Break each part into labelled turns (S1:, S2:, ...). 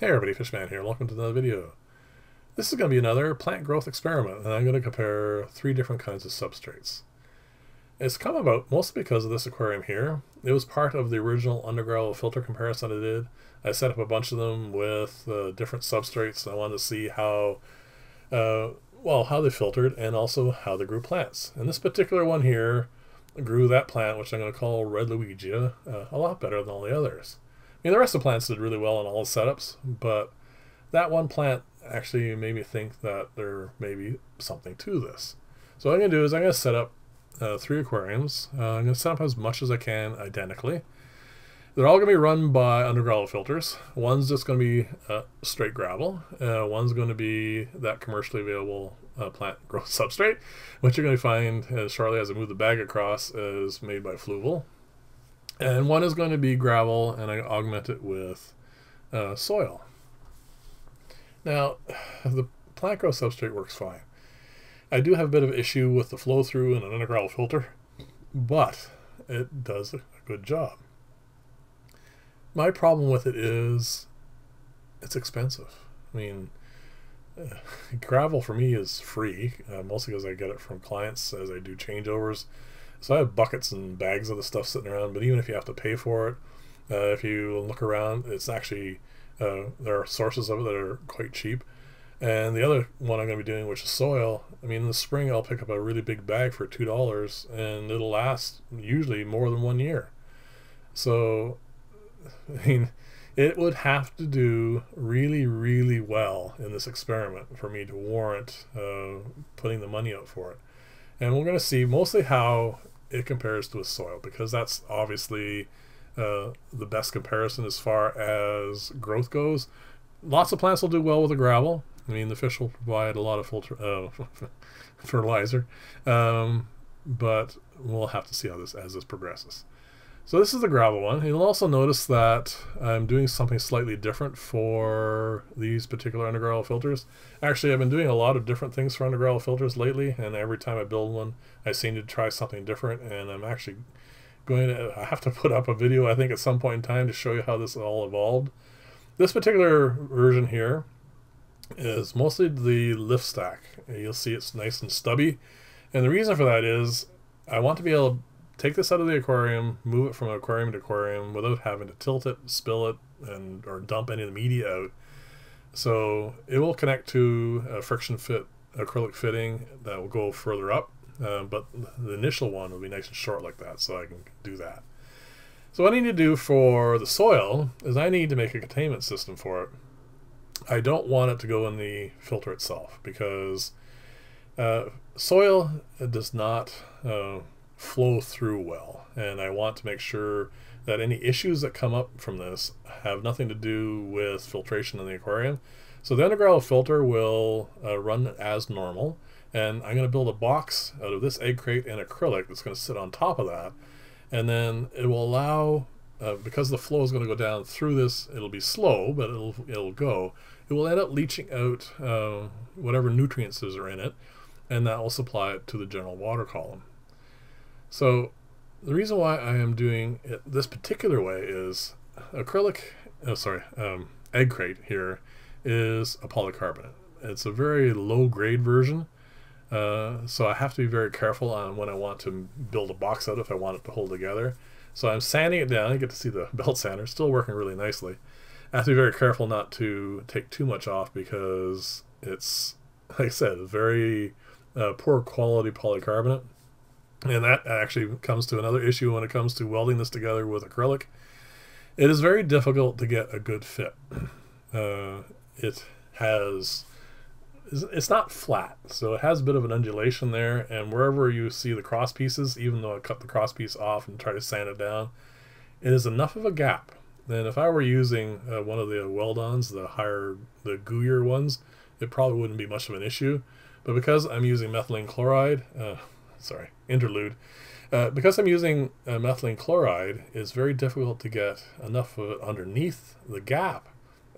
S1: Hey everybody, Fishman here. Welcome to another video. This is going to be another plant growth experiment, and I'm going to compare three different kinds of substrates. It's come about mostly because of this aquarium here. It was part of the original undergravel filter comparison I did. I set up a bunch of them with uh, different substrates. And I wanted to see how, uh, well, how they filtered and also how they grew plants. And this particular one here grew that plant, which I'm going to call Red Ludwigia, uh, a lot better than all the others. I mean, the rest of the plants did really well in all the setups, but that one plant actually made me think that there may be something to this. So what I'm going to do is I'm going to set up uh, three aquariums. Uh, I'm going to set up as much as I can identically. They're all going to be run by undergravel filters. One's just going to be uh, straight gravel. Uh, one's going to be that commercially available uh, plant growth substrate, which you're going to find uh, shortly as I move the bag across is made by Fluval. And one is going to be gravel, and I augment it with uh, soil. Now, the plant growth substrate works fine. I do have a bit of issue with the flow through in an undergravel filter, but it does a good job. My problem with it is it's expensive. I mean, uh, gravel for me is free, uh, mostly because I get it from clients as I do changeovers so I have buckets and bags of the stuff sitting around, but even if you have to pay for it, uh, if you look around, it's actually, uh, there are sources of it that are quite cheap. And the other one I'm going to be doing, which is soil, I mean, in the spring I'll pick up a really big bag for $2 and it'll last usually more than one year. So, I mean, it would have to do really, really well in this experiment for me to warrant uh, putting the money out for it. And we're going to see mostly how it compares to a soil because that's obviously uh, the best comparison as far as growth goes. Lots of plants will do well with the gravel. I mean, the fish will provide a lot of filter, uh, fertilizer, um, but we'll have to see how this as this progresses. So this is the gravel one. You'll also notice that I'm doing something slightly different for these particular undergravel filters. Actually, I've been doing a lot of different things for undergravel filters lately, and every time I build one, I seem to try something different, and I'm actually going to have to put up a video, I think, at some point in time to show you how this all evolved. This particular version here is mostly the lift stack. You'll see it's nice and stubby, and the reason for that is I want to be able take this out of the aquarium, move it from aquarium to aquarium without having to tilt it, spill it, and or dump any of the media out. So it will connect to a friction fit acrylic fitting that will go further up, uh, but the initial one will be nice and short like that, so I can do that. So what I need to do for the soil is I need to make a containment system for it. I don't want it to go in the filter itself because uh, soil does not uh, flow through well. And I want to make sure that any issues that come up from this have nothing to do with filtration in the aquarium. So the undergravel filter will uh, run as normal. And I'm going to build a box out of this egg crate and acrylic that's going to sit on top of that. And then it will allow, uh, because the flow is going to go down through this, it'll be slow, but it'll, it'll go. It will end up leaching out uh, whatever nutrients are in it, and that will supply it to the general water column. So the reason why I am doing it this particular way is acrylic, oh sorry, um, egg crate here is a polycarbonate. It's a very low grade version. Uh, so I have to be very careful on when I want to build a box out if I want it to hold together. So I'm sanding it down. You get to see the belt sander. Still working really nicely. I have to be very careful not to take too much off because it's, like I said, very uh, poor quality polycarbonate. And that actually comes to another issue when it comes to welding this together with acrylic. It is very difficult to get a good fit. Uh, it has, it's not flat, so it has a bit of an undulation there. And wherever you see the cross pieces, even though I cut the cross piece off and try to sand it down, it is enough of a gap. And if I were using uh, one of the weld-ons, the higher, the gooier ones, it probably wouldn't be much of an issue. But because I'm using methylene chloride, uh, sorry, interlude. Uh, because I'm using uh, methylene chloride, it's very difficult to get enough of it underneath the gap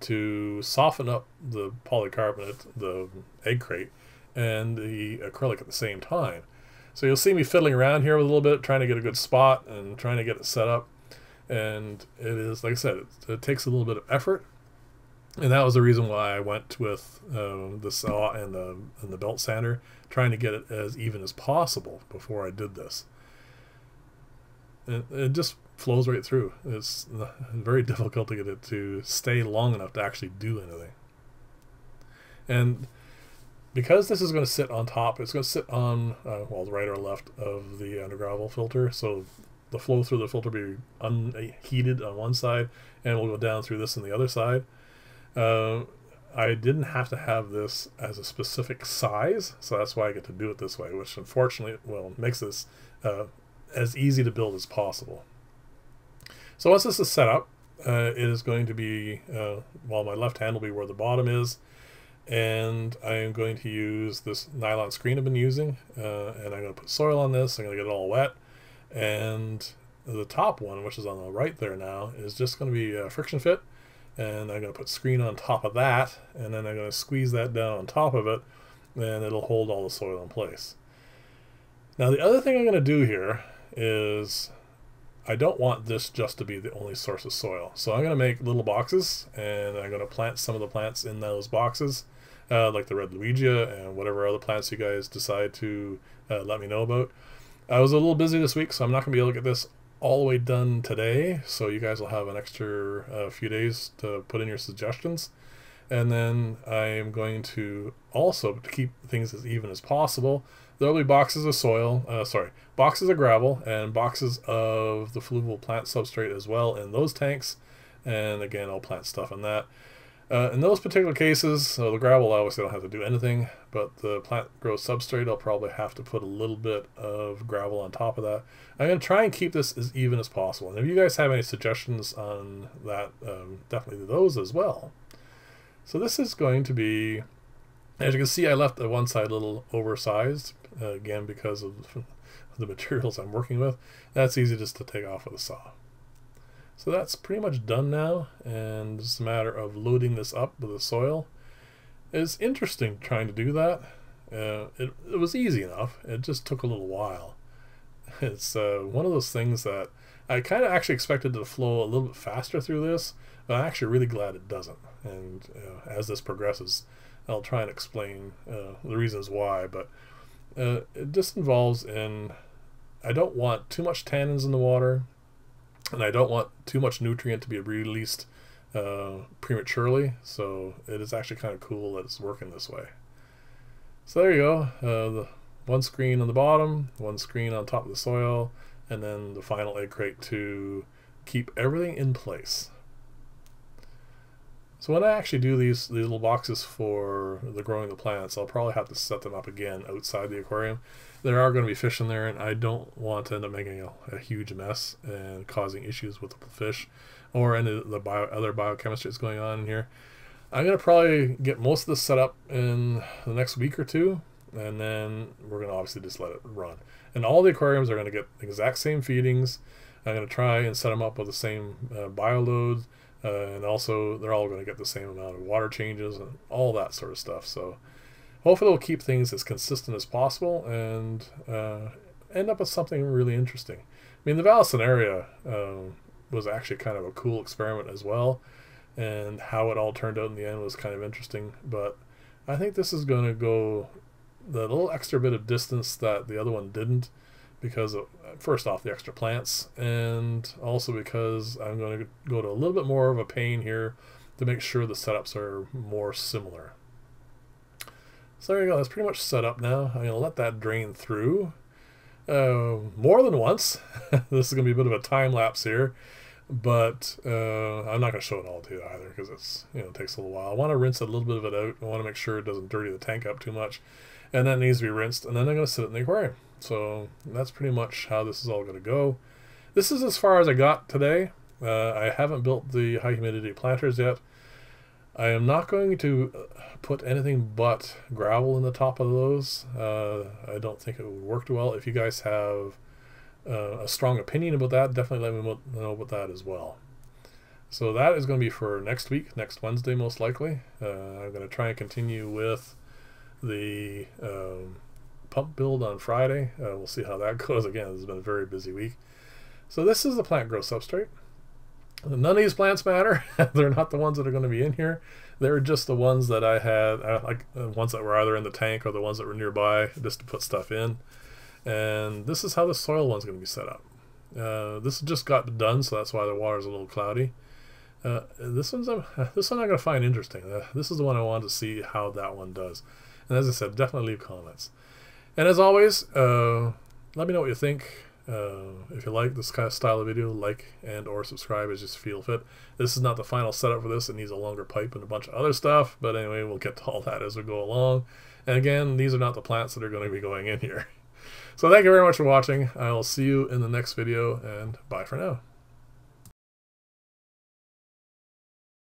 S1: to soften up the polycarbonate, the egg crate, and the acrylic at the same time. So you'll see me fiddling around here a little bit, trying to get a good spot and trying to get it set up. And it is, like I said, it, it takes a little bit of effort. And that was the reason why I went with uh, the saw and the and the belt sander, trying to get it as even as possible before I did this. It, it just flows right through. It's very difficult to get it to stay long enough to actually do anything. And because this is going to sit on top, it's going to sit on, uh, well, the right or left of the undergravel filter. So the flow through the filter will be unheated on one side and will go down through this on the other side. Uh, I didn't have to have this as a specific size, so that's why I get to do it this way, which unfortunately, well, makes this uh, as easy to build as possible. So once this is set up, uh, it is going to be, uh, well, my left hand will be where the bottom is, and I am going to use this nylon screen I've been using, uh, and I'm going to put soil on this, I'm going to get it all wet, and the top one, which is on the right there now, is just going to be friction fit, and I'm going to put screen on top of that, and then I'm going to squeeze that down on top of it, and it'll hold all the soil in place. Now the other thing I'm going to do here is I don't want this just to be the only source of soil. So I'm going to make little boxes and I'm going to plant some of the plants in those boxes, uh, like the red Ludwigia and whatever other plants you guys decide to uh, let me know about. I was a little busy this week, so I'm not going to be able to get this all the way done today. So you guys will have an extra uh, few days to put in your suggestions. And then I am going to also, to keep things as even as possible, there'll be boxes of soil, uh, sorry, boxes of gravel and boxes of the Fluval plant substrate as well in those tanks. And again, I'll plant stuff in that. Uh, in those particular cases, so the gravel obviously don't have to do anything, but the plant growth substrate, I'll probably have to put a little bit of gravel on top of that. I'm going to try and keep this as even as possible. And if you guys have any suggestions on that, um, definitely those as well. So this is going to be, as you can see, I left the one side a little oversized, uh, again, because of the materials I'm working with. That's easy just to take off with a saw. So that's pretty much done now, and it's a matter of loading this up with the soil. It's interesting trying to do that. Uh, it, it was easy enough, it just took a little while. It's uh, one of those things that I kind of actually expected to flow a little bit faster through this, but I'm actually really glad it doesn't. And uh, as this progresses, I'll try and explain uh, the reasons why. But uh, it just involves in I don't want too much tannins in the water, and I don't want too much nutrient to be released uh, prematurely. So it is actually kind of cool that it's working this way. So there you go. Uh, the one screen on the bottom, one screen on top of the soil, and then the final egg crate to keep everything in place. So when I actually do these, these little boxes for the growing the plants, I'll probably have to set them up again outside the aquarium. There are going to be fish in there, and I don't want to end up making a, a huge mess and causing issues with the fish or any of the bio, other biochemistry that's going on in here. I'm going to probably get most of this set up in the next week or two, and then we're going to obviously just let it run. And all the aquariums are going to get the exact same feedings. I'm going to try and set them up with the same uh, bio loads uh, and also, they're all going to get the same amount of water changes and all that sort of stuff. So, hopefully, we'll keep things as consistent as possible and uh, end up with something really interesting. I mean, the Vallisneria uh, was actually kind of a cool experiment as well, and how it all turned out in the end was kind of interesting. But I think this is going to go the little extra bit of distance that the other one didn't because of, first off the extra plants and also because I'm going to go to a little bit more of a pain here to make sure the setups are more similar. So there you go, that's pretty much set up now. I'm going to let that drain through uh, more than once. this is going to be a bit of a time lapse here, but uh, I'm not going to show it all to you either because it's you know it takes a little while. I want to rinse a little bit of it out. I want to make sure it doesn't dirty the tank up too much, and that needs to be rinsed. And then I'm going to sit it in the aquarium. So that's pretty much how this is all going to go. This is as far as I got today. Uh, I haven't built the high humidity planters yet. I am not going to uh, put anything but gravel in the top of those. Uh, I don't think it would work well. If you guys have uh, a strong opinion about that, definitely let me know about that as well. So that is going to be for next week, next Wednesday most likely. Uh, I'm going to try and continue with the um, pump build on Friday. Uh, we'll see how that goes. Again, this has been a very busy week. So this is the plant growth substrate. None of these plants matter. They're not the ones that are going to be in here. They're just the ones that I had, uh, like uh, ones that were either in the tank or the ones that were nearby, just to put stuff in. And this is how the soil one's going to be set up. Uh, this just got done, so that's why the water's a little cloudy. Uh, this one's uh, this one I'm going to find interesting. Uh, this is the one I wanted to see how that one does. And as I said, definitely leave comments. And as always, uh, let me know what you think. Uh, if you like this kind of style of video, like and or subscribe as you feel fit. This is not the final setup for this. It needs a longer pipe and a bunch of other stuff. But anyway, we'll get to all that as we go along. And again, these are not the plants that are going to be going in here. So thank you very much for watching. I will see you in the next video, and bye for now.